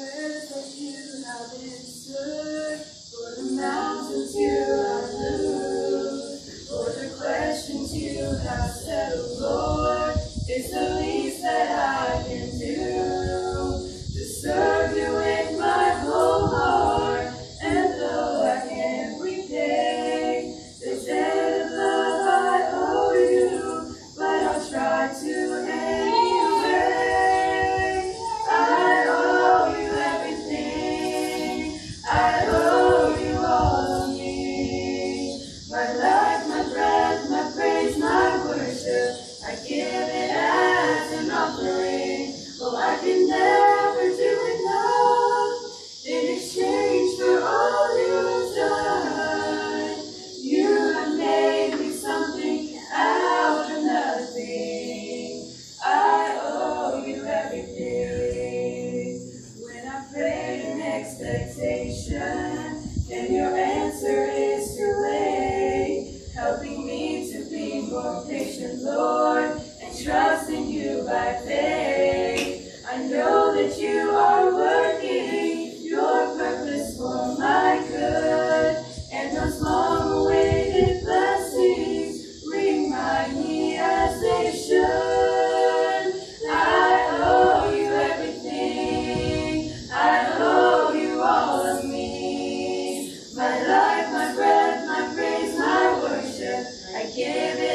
prayers that you. have answered, more patient, Lord, and trust in you by faith. I know that you are working your purpose for my good, and those long awaited blessings remind me as they should. I owe you everything, I owe you all of me. My life, my breath, my praise, my worship, I give it.